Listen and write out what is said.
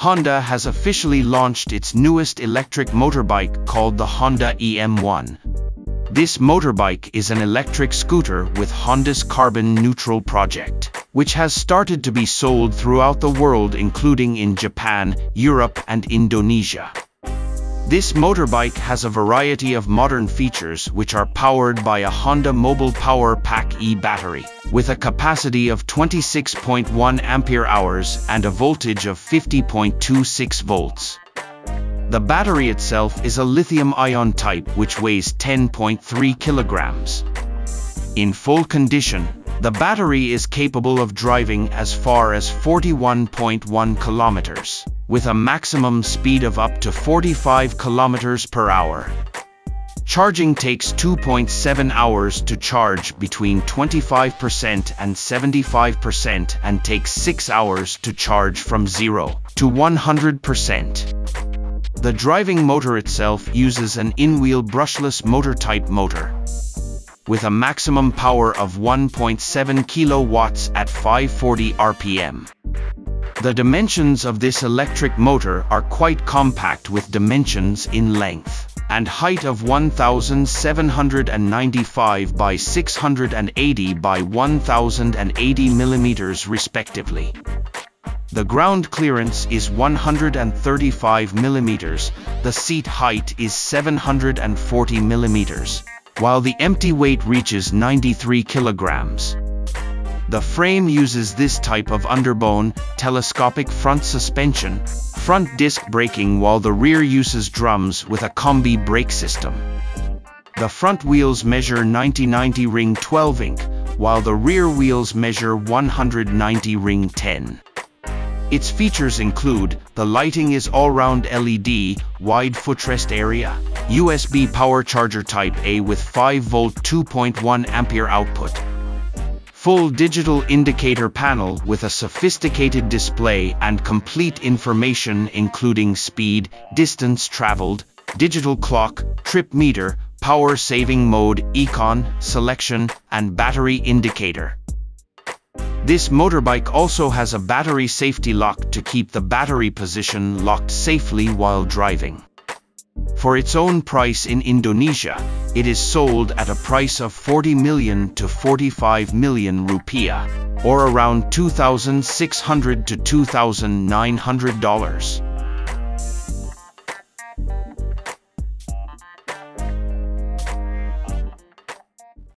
Honda has officially launched its newest electric motorbike called the Honda EM1. This motorbike is an electric scooter with Honda's carbon neutral project, which has started to be sold throughout the world including in Japan, Europe and Indonesia. This motorbike has a variety of modern features which are powered by a Honda Mobile Power Pack E battery, with a capacity of 26.1 ampere hours and a voltage of 50.26 volts. The battery itself is a lithium-ion type which weighs 10.3 kilograms. In full condition, the battery is capable of driving as far as 41.1 kilometers, with a maximum speed of up to 45 kilometers per hour. Charging takes 2.7 hours to charge between 25% and 75% and takes 6 hours to charge from 0 to 100%. The driving motor itself uses an in-wheel brushless motor type motor with a maximum power of 1.7 kilowatts at 540 RPM. The dimensions of this electric motor are quite compact with dimensions in length and height of 1795 by 680 by 1080 millimeters respectively. The ground clearance is 135 millimeters, the seat height is 740 millimeters, while the empty weight reaches 93 kilograms. The frame uses this type of underbone, telescopic front suspension, front disc braking while the rear uses drums with a combi brake system. The front wheels measure 90-90 ring 12 inch, while the rear wheels measure 190 ring 10. Its features include, the lighting is all-round LED, wide footrest area, USB power charger type A with 5V 2.1 ampere output, full digital indicator panel with a sophisticated display and complete information including speed, distance traveled, digital clock, trip meter, power saving mode, econ, selection, and battery indicator. This motorbike also has a battery safety lock to keep the battery position locked safely while driving. For its own price in Indonesia, it is sold at a price of 40 million to 45 million rupiah, or around 2,600 to 2,900 dollars.